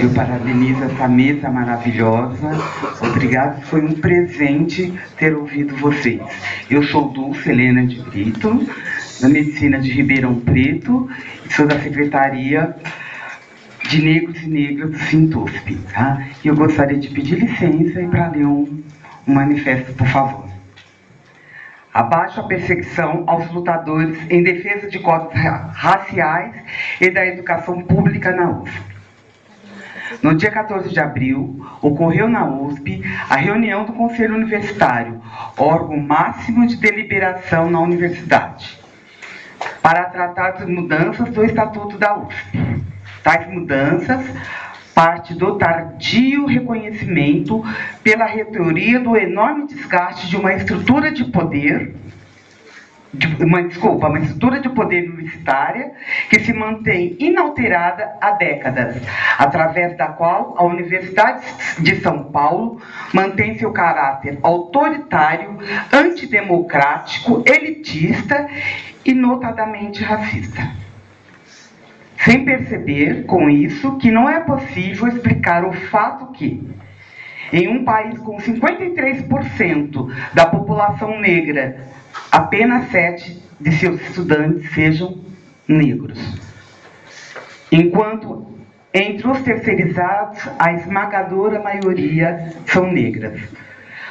Eu parabenizo essa mesa maravilhosa. Obrigado, foi um presente ter ouvido vocês. Eu sou Dulce Helena de Brito, da Medicina de Ribeirão Preto, e sou da Secretaria de Negros e Negras do Sintusp. Tá? E eu gostaria de pedir licença e para ler um, um manifesto, por favor. Abaixo a perseguição aos lutadores em defesa de cotas raciais e da educação pública na USP. No dia 14 de abril, ocorreu na USP a reunião do Conselho Universitário, órgão máximo de deliberação na universidade, para tratar das mudanças do Estatuto da USP. Tais mudanças parte do tardio reconhecimento pela reitoria do enorme desgaste de uma estrutura de poder de uma, desculpa, uma estrutura de poder universitária que se mantém inalterada há décadas, através da qual a Universidade de São Paulo mantém seu caráter autoritário, antidemocrático, elitista e notadamente racista. Sem perceber com isso que não é possível explicar o fato que em um país com 53% da população negra apenas sete de seus estudantes sejam negros. Enquanto entre os terceirizados, a esmagadora maioria são negras.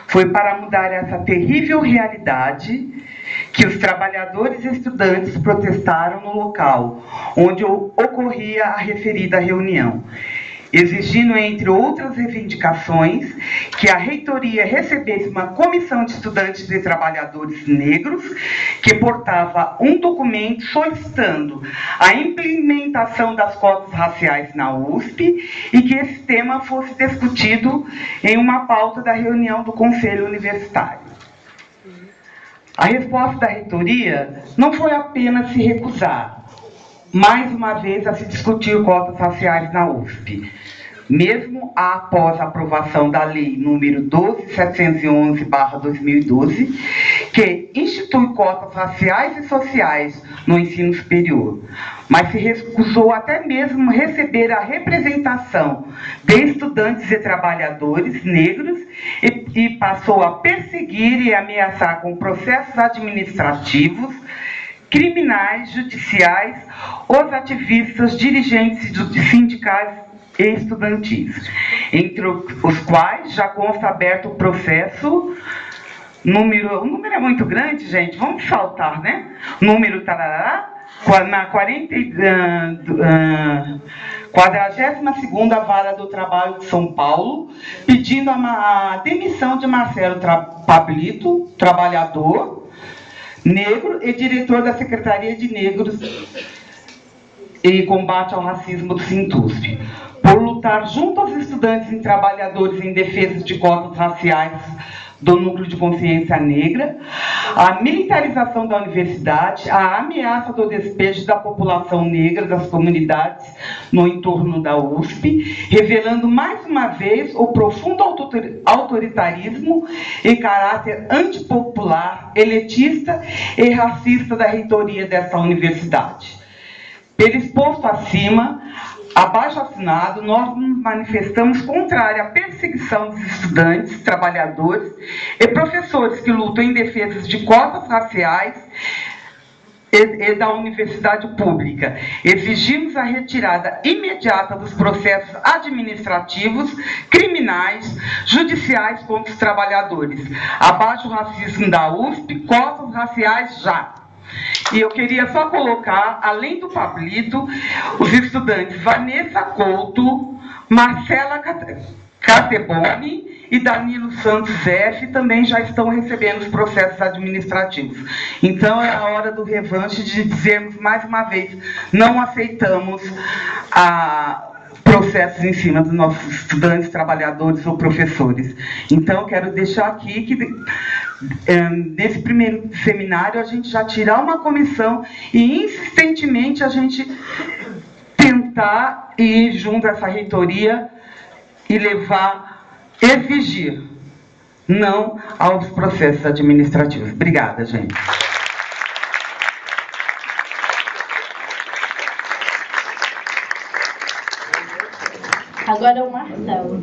Foi para mudar essa terrível realidade que os trabalhadores e estudantes protestaram no local onde ocorria a referida reunião exigindo, entre outras reivindicações, que a reitoria recebesse uma comissão de estudantes e trabalhadores negros que portava um documento solicitando a implementação das cotas raciais na USP e que esse tema fosse discutido em uma pauta da reunião do Conselho Universitário. A resposta da reitoria não foi apenas se recusar, mais uma vez a se discutir cotas raciais na USP. Mesmo após a aprovação da Lei número 12711-2012, que institui cotas raciais e sociais no ensino superior, mas se recusou até mesmo receber a representação de estudantes e trabalhadores negros e, e passou a perseguir e ameaçar com processos administrativos criminais, judiciais, os ativistas, dirigentes sindicais e estudantis, entre os quais já consta aberto o processo número, o número é muito grande, gente, vamos saltar, né? Número tarará, na 40, uh, uh, 42 Vara do Trabalho de São Paulo, pedindo a, a demissão de Marcelo Tra Pablito, trabalhador, negro e diretor da Secretaria de Negros e Combate ao Racismo do Sintusp, por lutar junto aos estudantes e trabalhadores em defesa de cotas raciais do núcleo de consciência negra, a militarização da universidade, a ameaça do despejo da população negra das comunidades no entorno da USP, revelando mais uma vez o profundo autoritarismo e caráter antipopular, elitista e racista da reitoria dessa universidade. Pelo exposto acima, Abaixo assinado, nós nos manifestamos contrária à perseguição dos estudantes, trabalhadores e professores que lutam em defesa de cotas raciais e, e da universidade pública. Exigimos a retirada imediata dos processos administrativos, criminais, judiciais contra os trabalhadores. Abaixo o racismo da USP, cotas raciais já. E eu queria só colocar, além do Pablito, os estudantes Vanessa Couto, Marcela Cateboni e Danilo Santos F também já estão recebendo os processos administrativos. Então é a hora do revanche de dizermos mais uma vez, não aceitamos a processos em cima dos nossos estudantes, trabalhadores ou professores. Então, quero deixar aqui que nesse primeiro seminário a gente já tirar uma comissão e insistentemente a gente tentar ir junto a essa reitoria e levar, exigir, não aos processos administrativos. Obrigada, gente. Agora é o Marcelo.